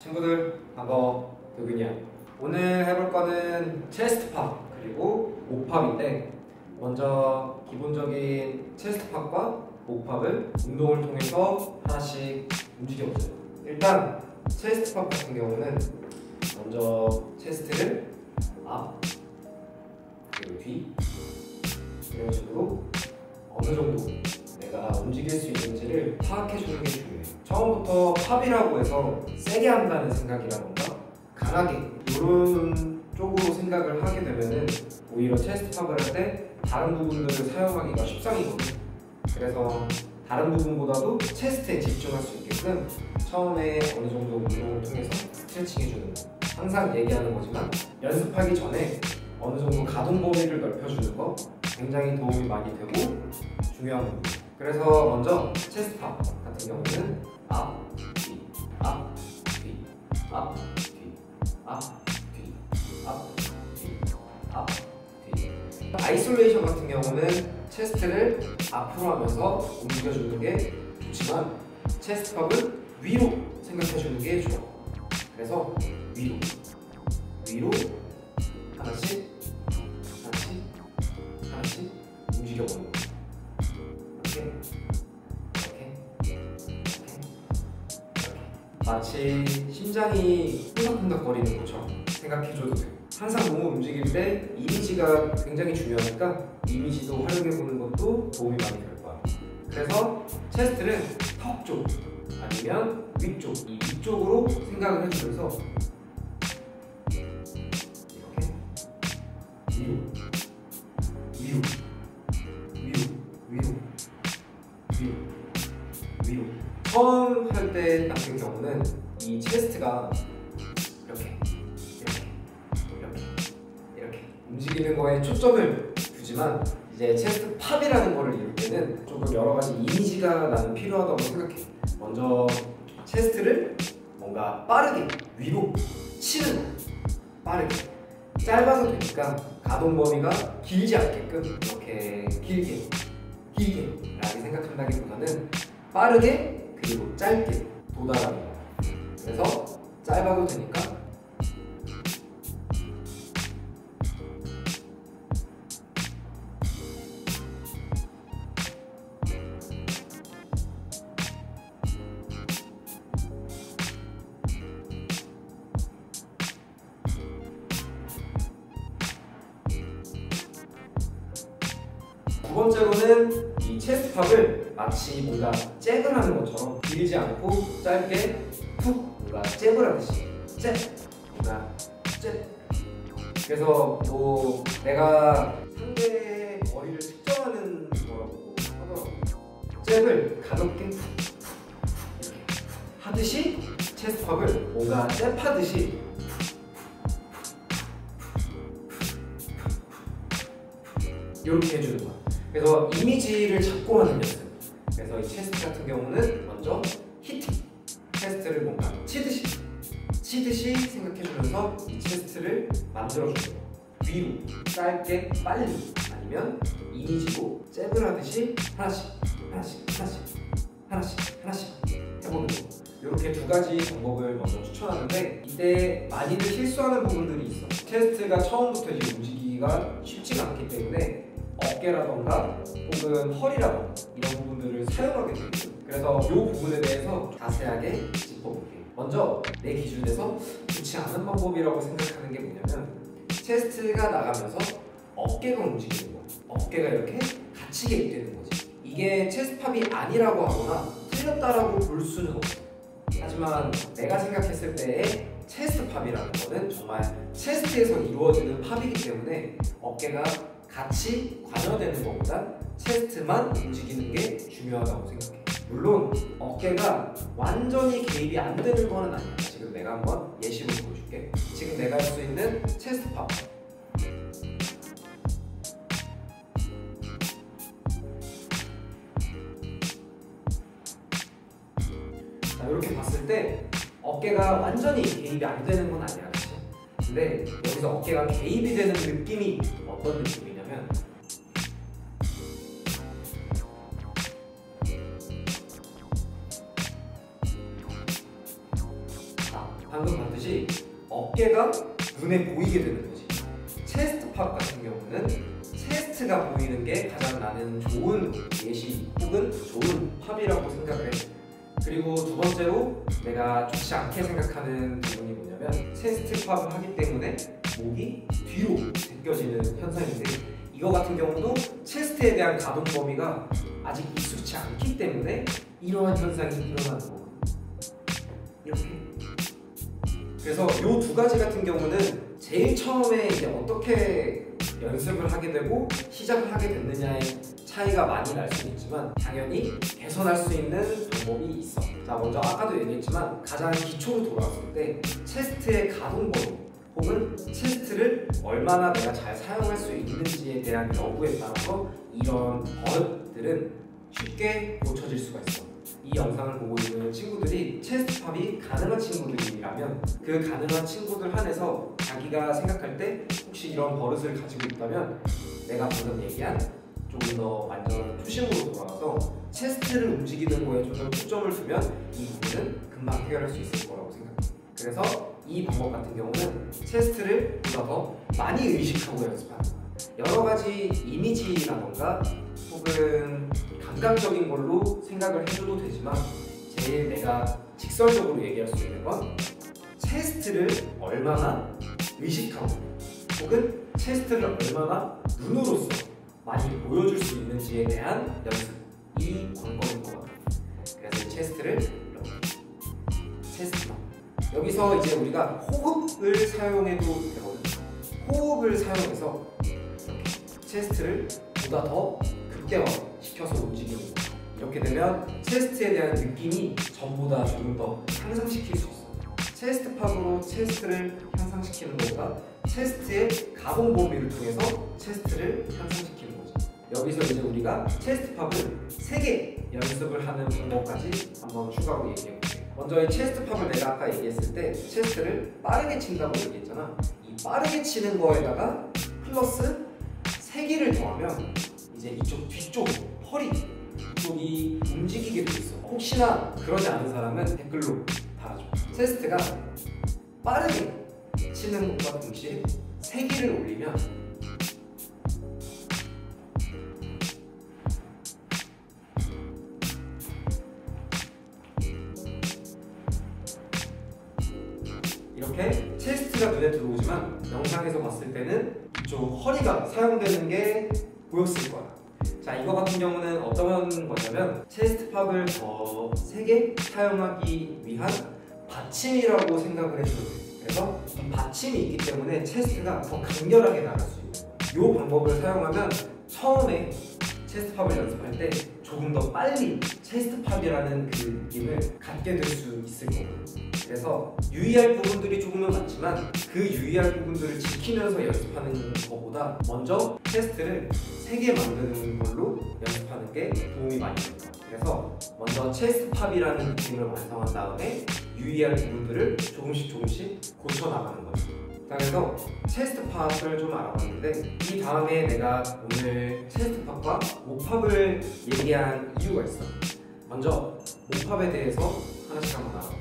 친구들 반가워 도균이야 오늘 해볼 거는 체스트팝 그리고 목팝인데 먼저 기본적인 체스트팝과 목팝을 운동을 통해서 하나씩 움직여보세요 일단 체스트팝 같은 경우는 먼저 체스트를 앞 그리고 뒤 이런 식으로 어느 정도 내가 움직일 수 있는지를 파악해 주는 게 중요해요. 처음부터 pop이라고 해서 세게 한다는 생각이라던가 강하게 이런 쪽으로 생각을 하게 되면은 오히려 chest pop을 할 때 다른 부분들을 사용하기가 쉽상이거든요. 그래서 다른 부분보다도 chest에 집중할 수 있게끔 처음에 어느 정도 운동을 통해서 스트레칭 해주는 거. 항상 얘기하는 거지만 연습하기 전에 어느 정도 가동 범위를 넓혀주는 거 굉장히 도움이 많이 되고 중요한 부분. 그래서 먼저 chest pop 같은 경우는 isolation 같은 경우는 chest를 앞으로 하면서 움직여주는 게 좋지만 chest pop은 위로 생각해주는 게 좋아. 그래서 위로, 위로 하나씩, 하나씩, 하나씩 움직여보는 거. 마치 심장이 쿵닥쿵닥거리는 것처럼 생각해줘도 돼요. 항상 몸을 움직일 때 이미지가 굉장히 중요하니까 이미지도 활용해보는 것도 도움이 많이 될 거야. 그래서 체스트를 턱 쪽, 아니면 위쪽, 이 위쪽으로 생각을 해주면서 위로. 처음 할 때 같은 경우는 이 chest가 이렇게, 이렇게, 이렇게, 이렇게 움직이는 거에 초점을 두지만 이제 chest pop이라는 거를 이룰 때는 조금 여러 가지 이미지가 나는 필요하다고 생각해. 먼저 chest를 뭔가 빠르게 위로 치는 거. 빠르게. 짧아도 되니까 가동 범위가 길지 않게끔 이렇게 길게 길게 라게 생각한다기보다는 빠르게 그리고 짧게 도달하는 거 그래서 짧아도 되니까. 두 번째로는 이 체스트 팝을 마치 뭔가 잭을 하는 것처럼 길지 않고 짧게 툭 뭔가 잽을 하듯이 잽 뭔가 잽 그래서 뭐 내가 상대의 거리를 측정하는 거라고 하더라고 잽을 가볍게 툭 이렇게 하듯이 체스트 팝을 뭔가 잽하듯이 이렇게 해주는 거야. 그래서 이미지를 잡고 하는 연습. 그래서 이 체스트 같은 경우는 먼저 히팅. 체스트를 뭔가 치듯이 치듯이 생각해주면서 이 체스트를 만들어주는 거. 위로 짧게 빨리 아니면 이미지로 잽을 하듯이 하나씩 하나씩 하나씩 하나씩 하나씩 해보는 거. 이렇게 두 가지 방법을 먼저 추천하는데 이때 많이들 실수하는 부분들이 있어. 체스트가 처음부터 이제 움직이기가 쉽지가 않기 때문에 어깨라던가 혹은 허리라던가 이런 부분들을 사용하게 되거든요. 그래서 이 부분에 대해서 자세하게 짚어볼게요. 먼저 내 기준에서 좋지 않은 방법이라고 생각하는 게 뭐냐면 chest가 나가면서 어깨가 움직이는 거. 어깨가 이렇게 같이 개입되는 거지. 이게 chest pop이 아니라고 하거나 틀렸다라고 볼 수는 없어. 하지만 내가 생각했을 때의 chest pop이라는 거는 정말 체스트에서 이루어지는 팝이기 때문에 어깨가 같이 관여되는 것보다 체스트만 움직이는 게 중요하다고 생각해. 물론 어깨가 완전히 개입이 안 되는 거는 아니야. 지금 내가 한번 예시로 보여줄게. 지금 내가 할 수 있는 체스트 팝. 자, 이렇게 봤을 때 어깨가 완전히 개입이 안 되는 건 아니야. 그치? 근데 여기서 어깨가 개입이 되는 느낌이 어떤 느낌이냐 방금 봤듯이 어깨가 눈에 보이게 되는 거지. 체스트 팝 같은 경우는 체스트가 보이는 게 가장 나는 좋은 예시 혹은 좋은 pop이라고 생각을 해. 그리고 두 번째로 내가 좋지 않게 생각하는 부분이 뭐냐면 chest pop을 하기 때문에 목이 뒤로 제껴지는 현상인데 이거 같은 경우도 chest에 대한 가동 범위가 아직 익숙치 않기 때문에 이러한 현상이 일어나는 거거든요. 이렇게. 그래서 이 두 가지 같은 경우는 제일 처음에 이제 어떻게 연습을 하게 되고 시작을 하게 됐느냐의 차이가 많이 날 수 있지만 당연히 개선할 수 있는 방법이 있어. 자 먼저 아까도 얘기했지만 가장 기초로 돌아왔을 때 체스트의 가동 범위 혹은 체스트를 얼마나 내가 잘 사용할 수 있는지에 대한 여부에 따라서 이런 버릇들은 쉽게 고쳐질 수가 있어. 이 영상을 보고 있는 친구들이 체스트 팝이 가능한 친구들이라면 그 가능한 친구들 한해서 자기가 생각할 때 혹시 이런 버릇을 가지고 있다면 내가 방금 얘기한 조금 더 완전 초심으로 돌아와서 체스트를 움직이는 거에 좀더 초점을 두면 이 부분은 금방 해결할 수 있을 거라고 생각합니다. 그래서 이 방법 같은 경우는 체스트를 보다 더 많이 의식하고 연습하는. 여러 가지 이미지라던가 혹은 감각적인 걸로 생각을 해줘도 되지만 제일 내가 직설적으로 얘기할 수 있는 건 체스트를 얼마나 의식하고 혹은 chest를 얼마나 눈으로서 많이 보여줄 수 있는지에 대한 연습 이 관건인 것 같아요. 그래서 이 chest를 이렇게 chest만 여기서 이제 우리가 호흡을 사용해도 되거든요. 호흡을 사용해서 chest를 보다 더 극대화 시켜서 움직이는 거. 이렇게 되면 chest에 대한 느낌이 전보다 조금 더 향상시킬 수 있어. chest pop으로 chest를 향상시키는 것보다 chest의 가동 범위를 통해서 chest를 향상시키는 거지. 여기서 이제 우리가 chest pop을 세게 연습을 하는 방법까지 한번 추가로 얘기해 볼게요. 먼저 이 chest pop을 내가 아까 얘기했을 때 chest를 빠르게 친다고 얘기했잖아. 이 빠르게 치는 거에다가 플러스 세게를 더하면 이제 이쪽 뒤쪽 허리 이쪽이 움직이게 돼 있어. 혹시나 그러지 않은 사람은 댓글로 달아줘. 체스트가 빠르게 치는 것과 동시에 세기를 올리면 이렇게 체스트가 눈에 들어오지만 영상에서 봤을 때는 이쪽 허리가 사용되는 게 보였을 거야. 자, 이거 같은 경우는 어떤 거냐면 체스트 팝을 더 세게 사용하기 위한 받침이라고 생각을 해줘야 돼. 그래서 이 받침이 있기 때문에 chest가 더 강렬하게 나갈 수 있는 거야. 이 방법을 사용하면 처음에 chest pop을 연습할 때 조금 더 빨리 chest pop이라는 그 느낌을 갖게 될 수 있을 거거든요. 그래서 유의할 부분들이 조금은 많지만 그 유의할 부분들을 지키면서 연습하는 것보다 먼저 chest를 세게 만드는 걸로 연습하는 게 도움이 많이 됩니다. 그래서 먼저 chest pop이라는 느낌을 완성한 다음에 유의할 부분들을 조금씩 조금씩 고쳐 나가는 거죠. 자, 그래서 체스트 팝을 좀 알아봤는데 이 다음에 내가 오늘 체스트 팝과 목팝을 얘기한 이유가 있어. 먼저 목팝에 대해서 하나씩 한번 알아볼게요.